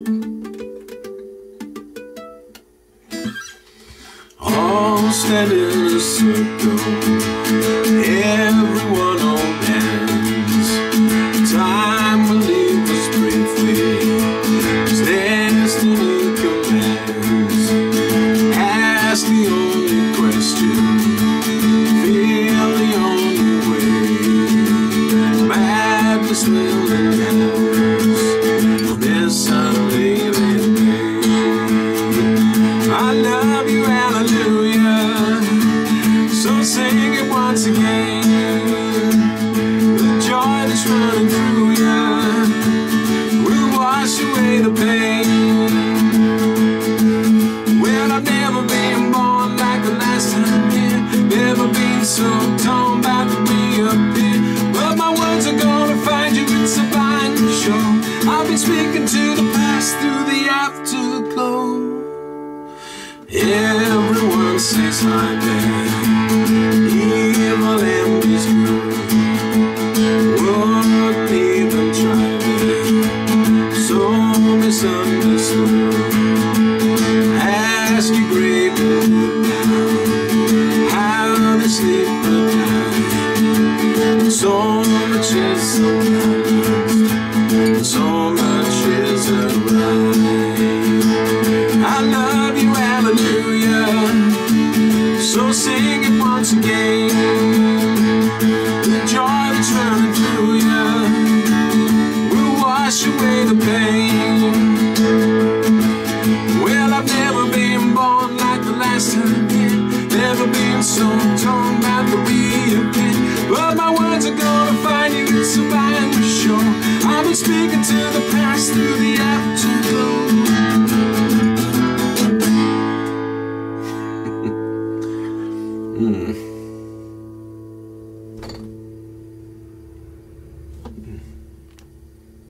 All stand in a circle, once again. The joy that's running through you will wash away the pain. Well, I've never been born like the last time. Never been so torn. But my words are gonna find you, it's a show. I've been speaking to the past through the afterglow. Everyone says hi there. Wouldn't even. So misunderstood. Ask your now. How sleep at night. So much is so lost. So much is. I love you, hallelujah. So sing it once again. Joy been so torn by the weekend. But my words are gonna find you, it's a binary show. I've been speaking to the past through the afterglow. Hmm. Hmm.